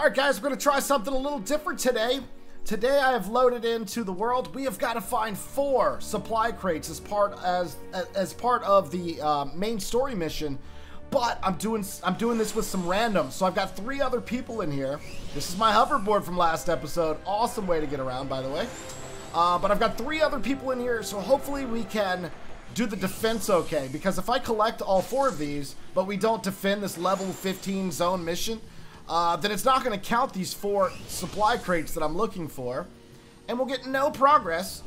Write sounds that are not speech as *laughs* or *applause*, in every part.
Alright guys, we're going to try something a little different today. Today I have loaded into the world. We have got to find four supply crates as part as as part of the uh, main story mission. But I'm doing I'm doing this with some randoms. So I've got three other people in here. This is my hoverboard from last episode. Awesome way to get around, by the way. Uh, but I've got three other people in here, so hopefully we can do the defense okay. Because if I collect all four of these, but we don't defend this level 15 zone mission, uh, then it's not going to count these four supply crates that I'm looking for. And we'll get no progress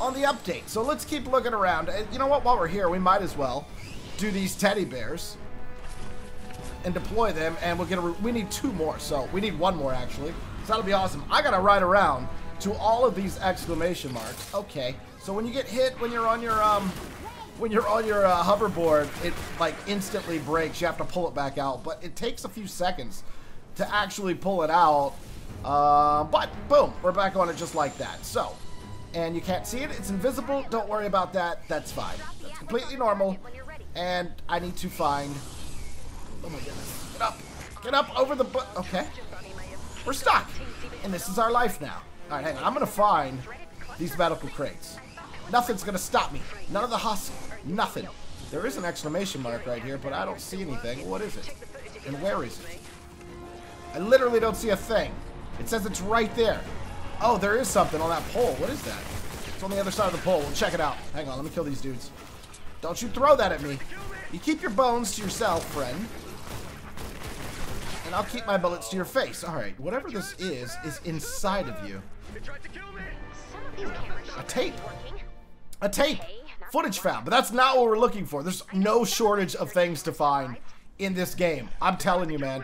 on the update. So let's keep looking around. And you know what? While we're here, we might as well do these teddy bears and deploy them. And we'll get a... We need two more. So we need one more, actually. So that'll be awesome. I got to ride around to all of these exclamation marks. Okay. So when you get hit when you're on your... um when you're on your uh, hoverboard, it like instantly breaks. You have to pull it back out, but it takes a few seconds to actually pull it out. Uh, but boom, we're back on it just like that. So, and you can't see it. It's invisible. Don't worry about that. That's fine. That's completely normal. And I need to find. Oh my goodness! Get up! Get up over the. okay. We're stuck, and this is our life now. All right, hang on. I'm gonna find these medical crates. Nothing's gonna stop me. None of the husk. Nothing. There is an exclamation mark right here, but I don't see anything. What is it? And where is it? I literally don't see a thing. It says it's right there. Oh, there is something on that pole. What is that? It's on the other side of the pole. We'll check it out. Hang on, let me kill these dudes. Don't you throw that at me. You keep your bones to yourself, friend. And I'll keep my bullets to your face. Alright, whatever this is, is inside of you. A tape. A tape. Footage found. But that's not what we're looking for. There's no shortage of things to find in this game. I'm telling you, man.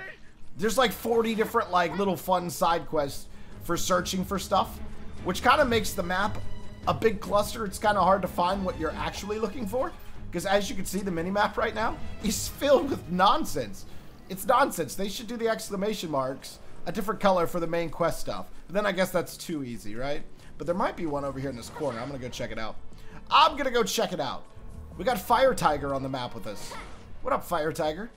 There's like 40 different like little fun side quests for searching for stuff, which kind of makes the map a big cluster. It's kind of hard to find what you're actually looking for. Because as you can see, the mini-map right now is *laughs* filled with nonsense. It's nonsense. They should do the exclamation marks a different color for the main quest stuff. But then I guess that's too easy, right? But there might be one over here in this corner. I'm going to go check it out. I'm going to go check it out. We got Fire Tiger on the map with us. What up, Fire Tiger?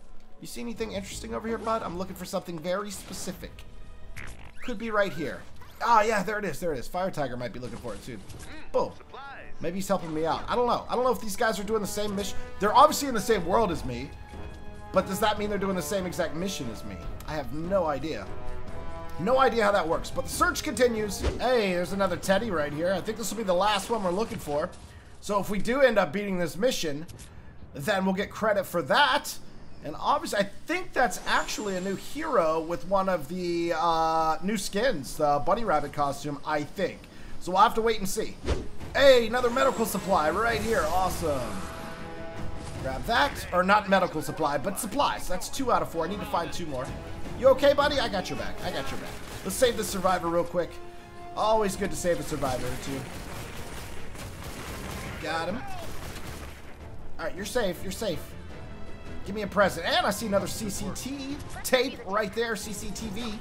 You see anything interesting over here, bud? I'm looking for something very specific. Could be right here. Ah, yeah, there it is. There it is. Fire Tiger might be looking for it, too. Boom. Maybe he's helping me out. I don't know. I don't know if these guys are doing the same mission. They're obviously in the same world as me. But does that mean they're doing the same exact mission as me? I have no idea. No idea how that works. But the search continues. Hey, there's another Teddy right here. I think this will be the last one we're looking for. So if we do end up beating this mission, then we'll get credit for that. And obviously, I think that's actually a new hero with one of the uh, new skins, the Bunny Rabbit costume, I think. So we'll have to wait and see. Hey, another medical supply right here. Awesome. Grab that. Or not medical supply, but supplies. That's two out of four. I need to find two more. You okay, buddy? I got your back. I got your back. Let's save the survivor real quick. Always good to save a survivor, too. Got him. Alright, you're safe. You're safe. Give me a present. And I see another CCT tape right there, CCTV.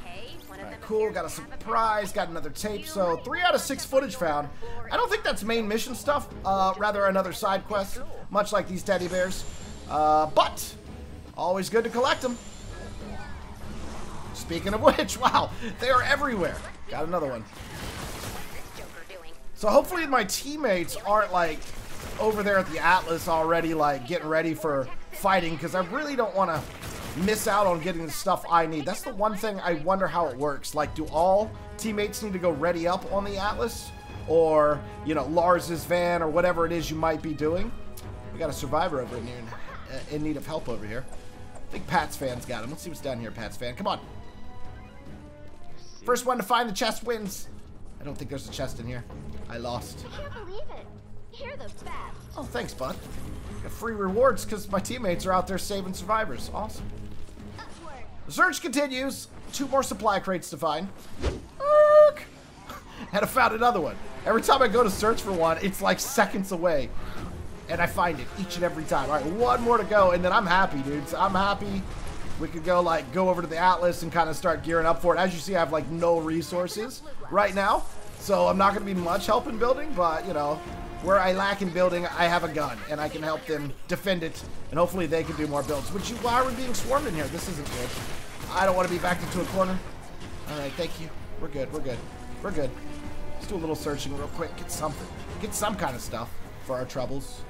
Cool, got a surprise, got another tape. So three out of six footage found. I don't think that's main mission stuff, uh, rather another side quest, much like these teddy bears. Uh, but always good to collect them. Speaking of which, *laughs* wow, they are everywhere. Got another one. So hopefully my teammates aren't like over there at the Atlas already like getting ready for fighting because I really don't want to miss out on getting the stuff I need. That's the one thing I wonder how it works. Like, do all teammates need to go ready up on the Atlas? Or, you know, Lars's van or whatever it is you might be doing? We got a survivor over in, here uh, in need of help over here. I think Pat's fan's got him. Let's see what's down here, Pat's fan. Come on. First one to find the chest wins. I don't think there's a chest in here. I lost. I can't believe it. You're the best. Oh, thanks, bud. Free rewards because my teammates are out there saving survivors. Awesome. The search continues. Two more supply crates to find. *laughs* And I found another one. Every time I go to search for one, it's like seconds away. And I find it each and every time. All right, one more to go, and then I'm happy, dudes. I'm happy. We could go, like, go over to the Atlas and kind of start gearing up for it. As you see, I have, like, no resources right now. So I'm not going to be much help in building, but, you know, where I lack in building, I have a gun, and I can help them defend it, and hopefully they can do more builds. Which, why are we being swarmed in here? This isn't good. I don't want to be backed into a corner. Alright, thank you. We're good, we're good. We're good. Let's do a little searching real quick. Get something. Get some kind of stuff for our troubles.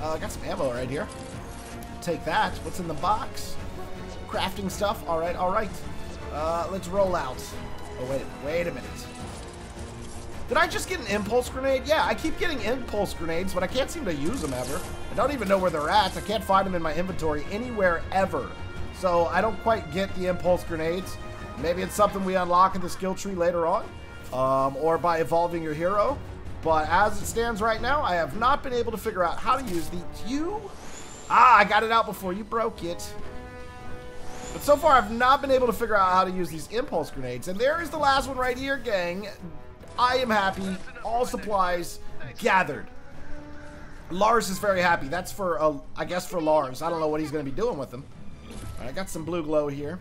Uh, I got some ammo right here. Take that. What's in the box? Crafting stuff. Alright, alright. Uh, let's roll out. Oh, wait, wait a minute. Did I just get an impulse grenade? Yeah, I keep getting impulse grenades, but I can't seem to use them ever. I don't even know where they're at. I can't find them in my inventory anywhere ever. So I don't quite get the impulse grenades. Maybe it's something we unlock in the skill tree later on, um, or by evolving your hero. But as it stands right now, I have not been able to figure out how to use the... You? Ah, I got it out before you broke it. But so far, I've not been able to figure out how to use these impulse grenades. And there is the last one right here, gang. I am happy. All supplies gathered. Lars is very happy. That's for, uh, I guess, for Lars. I don't know what he's going to be doing with them. Right, I got some blue glow here.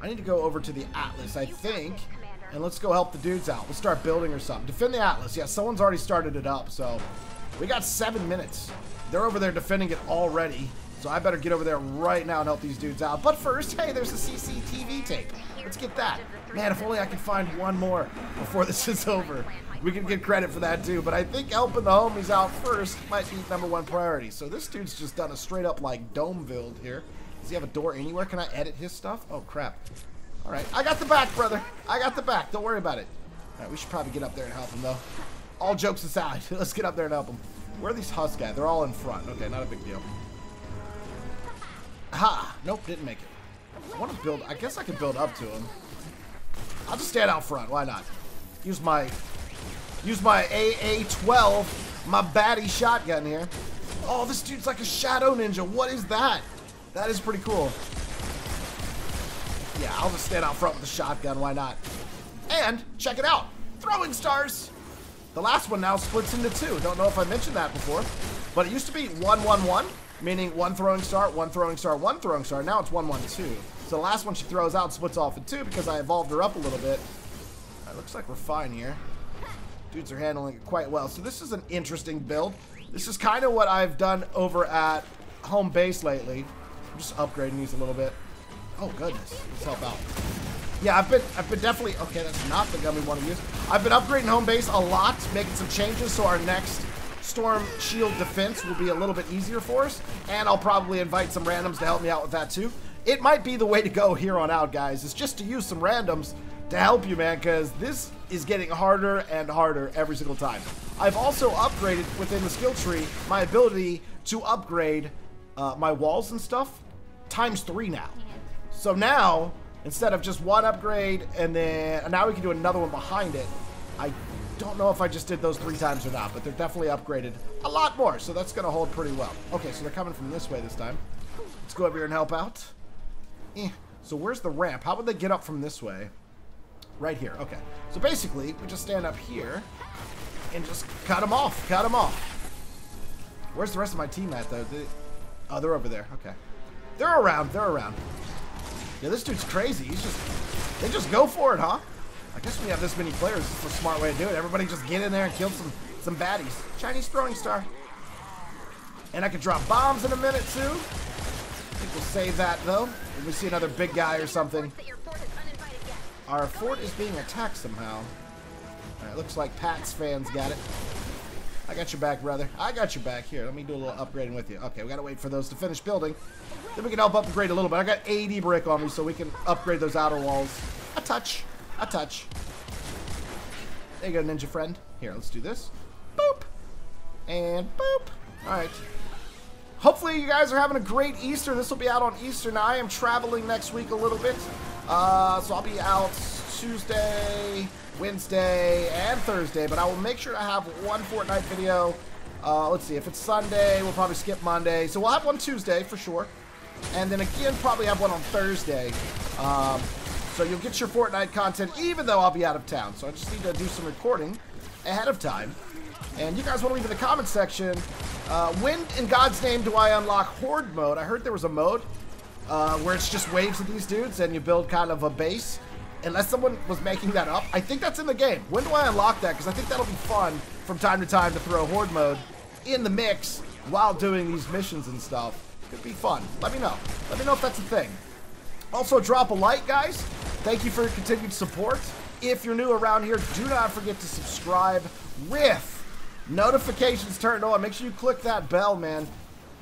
I need to go over to the Atlas, I think. And let's go help the dudes out. We'll start building or something. Defend the Atlas. Yeah, someone's already started it up, so... We got seven minutes. They're over there defending it already. So I better get over there right now and help these dudes out. But first, hey, there's a CCTV tape. Let's get that. Man, if only I could find one more before this *laughs* is over. We can get credit for that too, but I think helping the homies out first might be number one priority. So this dude's just done a straight up like dome build here. Does he have a door anywhere? Can I edit his stuff? Oh crap. Alright, I got the back, brother. I got the back. Don't worry about it. Alright, we should probably get up there and help him though. All jokes aside, *laughs* let's get up there and help him. Where are these Husk guys? They're all in front. Okay, not a big deal. Ha! Nope, didn't make it. I want to build... I guess I can build up to him. I'll just stand out front. Why not? Use my... Use my AA-12, my baddie shotgun here. Oh, this dude's like a shadow ninja. What is that? That is pretty cool. Yeah, I'll just stand out front with the shotgun. Why not? And, check it out. Throwing stars. The last one now splits into two. Don't know if I mentioned that before. But it used to be one, one, one meaning one throwing star, one throwing star, one throwing star. Now it's one, one, two. So the last one she throws out splits off in two because I evolved her up a little bit. Right, looks like we're fine here. Dudes are handling it quite well. So this is an interesting build. This is kind of what I've done over at home base lately. I'm just upgrading these a little bit. Oh goodness, let's help out. Yeah, I've been, I've been definitely, okay, that's not the gun we want to use. I've been upgrading home base a lot, making some changes so our next Storm Shield defense will be a little bit easier for us, and I'll probably invite some randoms to help me out with that too. It might be the way to go here on out, guys, is just to use some randoms to help you, man, because this is getting harder and harder every single time. I've also upgraded within the skill tree my ability to upgrade uh, my walls and stuff times three now. So now, instead of just one upgrade and then and now we can do another one behind it, I don't know if I just did those three times or not, but they're definitely upgraded a lot more, so that's going to hold pretty well. Okay, so they're coming from this way this time. Let's go over here and help out. Eh. So where's the ramp? How would they get up from this way? Right here. Okay. So basically, we just stand up here and just cut them off. Cut them off. Where's the rest of my team at, though? They, oh, they're over there. Okay. They're around. They're around. Yeah, this dude's crazy. He's just... They just go for it, huh? I guess you have this many players, it's a smart way to do it. Everybody just get in there and kill some, some baddies. Chinese throwing star. And I can drop bombs in a minute, too. I think we'll save that, though. If we see another big guy or something. Our fort is being attacked somehow. Alright, looks like Pats fans got it. I got your back, brother. I got your back. Here, let me do a little upgrading with you. Okay, we gotta wait for those to finish building. Then we can help upgrade a little bit. I got 80 brick on me, so we can upgrade those outer walls a touch. A touch. There you go, ninja friend. Here, let's do this. Boop. And boop. Alright. Hopefully you guys are having a great Easter. This will be out on Easter. Now, I am traveling next week a little bit. Uh, so I'll be out Tuesday, Wednesday, and Thursday. But I will make sure to have one Fortnite video. Uh, let's see. If it's Sunday, we'll probably skip Monday. So we'll have one Tuesday for sure. And then again, probably have one on Thursday. Um, so you'll get your Fortnite content even though I'll be out of town. So I just need to do some recording ahead of time. And you guys want to leave in the comment section, uh, when in God's name do I unlock Horde mode? I heard there was a mode uh, where it's just waves of these dudes and you build kind of a base. Unless someone was making that up. I think that's in the game. When do I unlock that? Because I think that'll be fun from time to time to throw Horde mode in the mix while doing these missions and stuff. Could be fun. Let me know. Let me know if that's a thing. Also, drop a like, guys. Thank you for your continued support. If you're new around here, do not forget to subscribe with notifications turned on. Make sure you click that bell, man.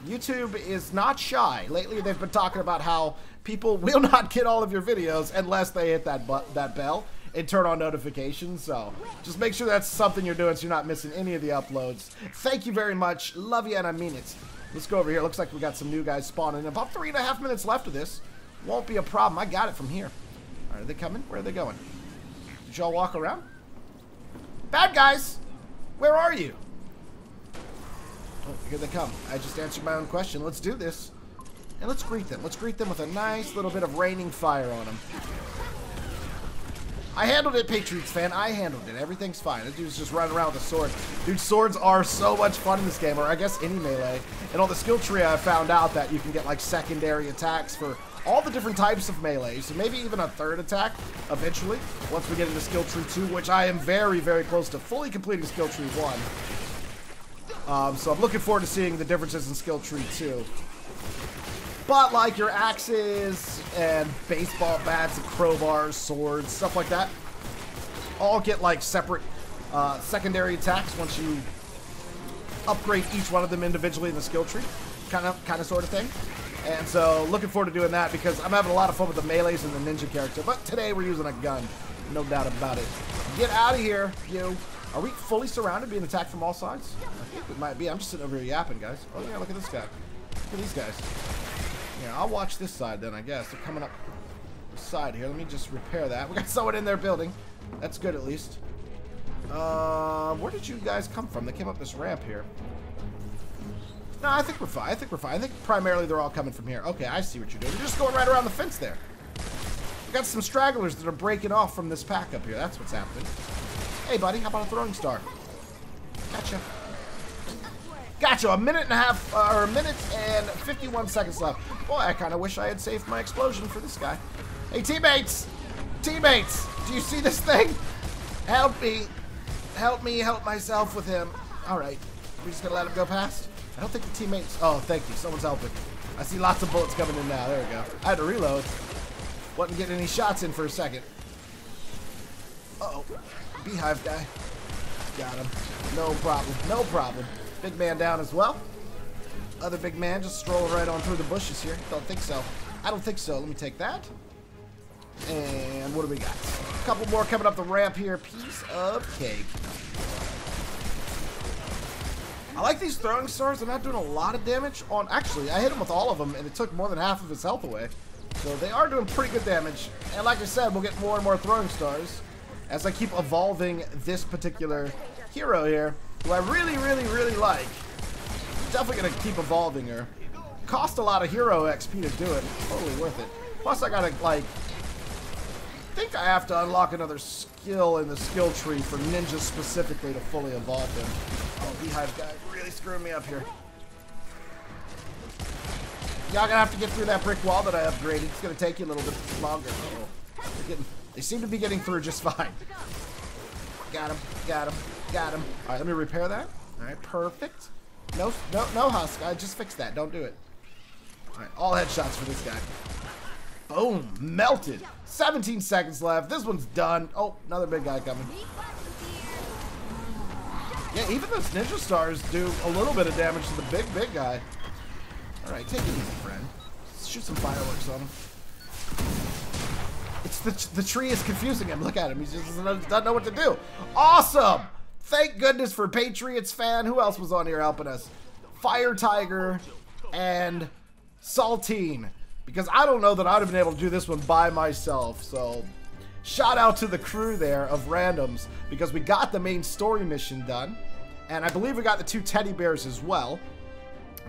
YouTube is not shy. Lately, they've been talking about how people *laughs* will not get all of your videos unless they hit that that bell and turn on notifications. So just make sure that's something you're doing so you're not missing any of the uploads. Thank you very much. Love you and I mean it. Let's go over here. Looks like we got some new guys spawning. About three and a half minutes left of this. Won't be a problem. I got it from here. Are they coming? Where are they going? Did y'all walk around? Bad guys! Where are you? Oh, here they come. I just answered my own question. Let's do this. And let's greet them. Let's greet them with a nice little bit of raining fire on them. I handled it, Patriots fan. I handled it. Everything's fine. This dude's just running around with a sword. Dude, swords are so much fun in this game, or I guess any melee. And on the skill tree, I found out that you can get like secondary attacks for all the different types of melees, so maybe even a third attack eventually, once we get into skill tree 2, which I am very, very close to fully completing skill tree 1. Um, so I'm looking forward to seeing the differences in skill tree 2. But like your axes and baseball bats and crowbars, swords, stuff like that, all get like separate uh, secondary attacks once you upgrade each one of them individually in the skill tree, kind of, kind of, sort of thing. And so looking forward to doing that because I'm having a lot of fun with the melees and the ninja character. But today we're using a gun, no doubt about it. Get out of here, you. Are we fully surrounded, being attacked from all sides? I think we might be. I'm just sitting over here yapping, guys. Oh yeah, look at this guy. Look at these guys. Yeah, I'll watch this side then, I guess. They're coming up the side here. Let me just repair that. We got *laughs* someone in their building. That's good, at least. Uh, where did you guys come from? They came up this ramp here. No, I think we're fine. I think we're fine. I think primarily they're all coming from here. Okay, I see what you're doing. You're just going right around the fence there. We got some stragglers that are breaking off from this pack up here. That's what's happening. Hey, buddy, how about a throwing star? Gotcha. Gotcha. A minute and a half, uh, or a minute and 51 seconds left. Boy, I kind of wish I had saved my explosion for this guy. Hey, teammates! Teammates! Do you see this thing? Help me. Help me help myself with him. All right. We're just going to let him go past? I don't think the teammates... Oh, thank you. Someone's helping. I see lots of bullets coming in now. There we go. I had to reload. Wasn't getting any shots in for a second. Uh oh Beehive guy. Got him. No problem. No problem. Big man down as well. Other big man just strolling right on through the bushes here. Don't think so. I don't think so. Let me take that. And what do we got? A couple more coming up the ramp here. Piece of cake. I like these throwing stars. They're not doing a lot of damage on... Actually, I hit him with all of them, and it took more than half of his health away. So they are doing pretty good damage. And like I said, we'll get more and more throwing stars as I keep evolving this particular hero here, who I really, really, really like. Definitely going to keep evolving her. Cost a lot of hero XP to do it. Totally worth it. Plus, I got to, like... I think I have to unlock another skill in the skill tree for ninjas specifically to fully evolve them. Oh, Beehive guy really screwing me up here. Y'all gonna have to get through that brick wall that I upgraded. It's gonna take you a little bit longer. Oh, getting, they seem to be getting through just *laughs* fine. Got him, got him, got him. All right, let me repair that. All right, perfect. No, no, no husk. I just fixed that. Don't do it. All right, all headshots for this guy. Boom, melted. 17 seconds left. This one's done. Oh, another big guy coming. Yeah, even those ninja stars do a little bit of damage to the big, big guy. All right, take it easy, friend. Shoot some fireworks on him. It's the, the tree is confusing him. Look at him. He just doesn't know what to do. Awesome! Thank goodness for Patriots fan. Who else was on here helping us? Fire Tiger and Saltine. Because I don't know that I'd have been able to do this one by myself. So shout out to the crew there of randoms. Because we got the main story mission done. And I believe we got the two teddy bears as well.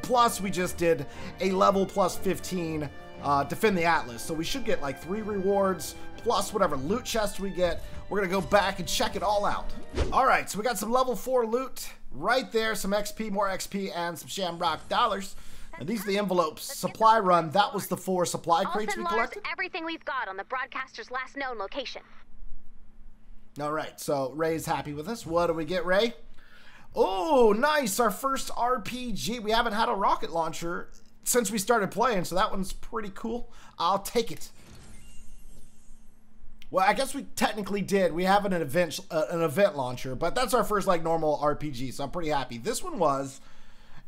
Plus, we just did a level plus 15 uh, defend the Atlas. So we should get like three rewards plus whatever loot chest we get. We're going to go back and check it all out. All right, so we got some level 4 loot right there. Some XP, more XP, and some Shamrock dollars. And these are the envelopes. Supply run, that was the four supply crates we collected. everything we've got on the broadcaster's last known location. All right, so Ray's happy with us. What do we get, Ray? Oh, nice. Our first RPG. We haven't had a rocket launcher since we started playing, so that one's pretty cool. I'll take it. Well, I guess we technically did. We have an event uh, an event launcher, but that's our first like normal RPG, so I'm pretty happy. This one was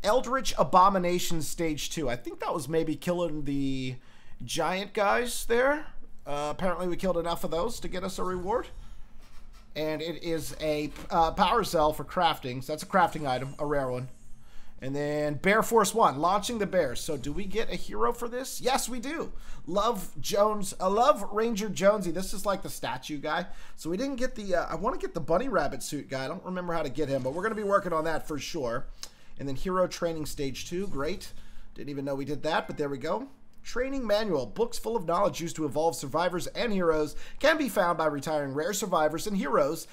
Eldritch Abomination Stage 2. I think that was maybe killing the giant guys there. Uh, apparently we killed enough of those to get us a reward. And it is a uh, power cell for crafting. So that's a crafting item, a rare one. And then Bear Force 1, launching the bears. So do we get a hero for this? Yes, we do. Love Jones. I love Ranger Jonesy. This is like the statue guy. So we didn't get the, uh, I want to get the bunny rabbit suit guy. I don't remember how to get him, but we're going to be working on that for sure. And then Hero Training Stage 2, great. Didn't even know we did that, but there we go. Training Manual, books full of knowledge used to evolve survivors and heroes, can be found by retiring rare survivors and heroes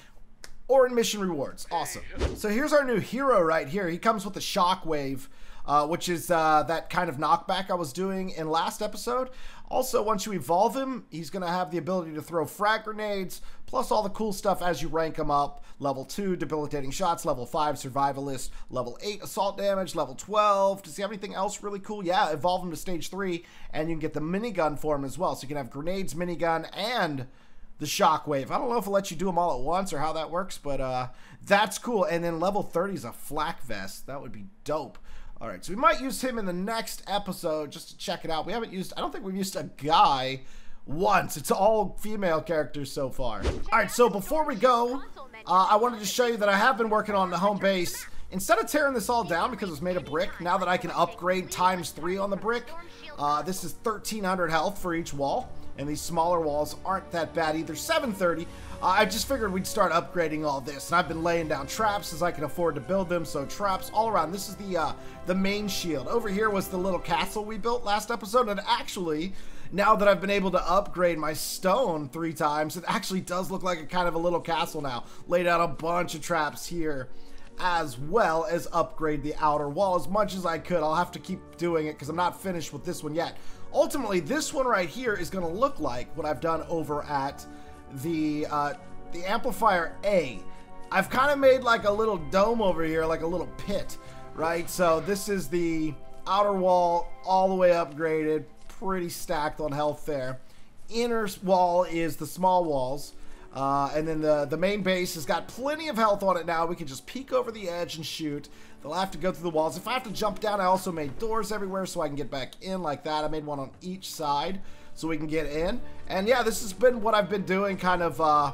or in mission rewards. Awesome. So here's our new hero right here. He comes with a Shockwave, uh, which is uh, that kind of knockback I was doing in last episode. Also, once you evolve him, he's going to have the ability to throw frag grenades, plus all the cool stuff as you rank him up. Level 2, debilitating shots. Level 5, survivalist. Level 8, assault damage. Level 12. Does he have anything else really cool? Yeah, evolve him to stage 3, and you can get the minigun for him as well. So you can have grenades, minigun, and the shockwave. I don't know if it'll let you do them all at once or how that works, but uh, that's cool. And then level 30 is a flak vest. That would be dope. All right, so we might use him in the next episode just to check it out. We haven't used, I don't think we've used a guy once. It's all female characters so far. All right, so before we go, uh, I wanted to show you that I have been working on the home base. Instead of tearing this all down because it's made of brick, now that I can upgrade times three on the brick, uh, this is 1300 health for each wall. And these smaller walls aren't that bad either. 730. Uh, I just figured we'd start upgrading all this. And I've been laying down traps as I can afford to build them. So traps all around. This is the uh, the main shield. Over here was the little castle we built last episode. And actually, now that I've been able to upgrade my stone three times, it actually does look like a kind of a little castle now. Laid out a bunch of traps here as well as upgrade the outer wall as much as I could. I'll have to keep doing it because I'm not finished with this one yet. Ultimately, this one right here is going to look like what I've done over at the, uh, the Amplifier A. I've kind of made like a little dome over here, like a little pit, right? So this is the outer wall all the way upgraded, pretty stacked on health there. Inner wall is the small walls. Uh, and then the, the main base has got plenty of health on it now. We can just peek over the edge and shoot. They'll have to go through the walls. If I have to jump down, I also made doors everywhere so I can get back in like that. I made one on each side so we can get in. And yeah, this has been what I've been doing kind of uh,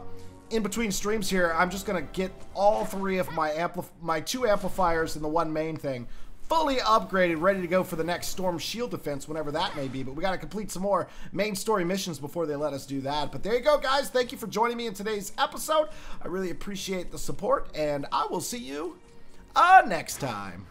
in between streams here. I'm just going to get all three of my, my two amplifiers and the one main thing fully upgraded, ready to go for the next Storm Shield defense, whenever that may be. But we got to complete some more main story missions before they let us do that. But there you go, guys. Thank you for joining me in today's episode. I really appreciate the support, and I will see you uh, next time.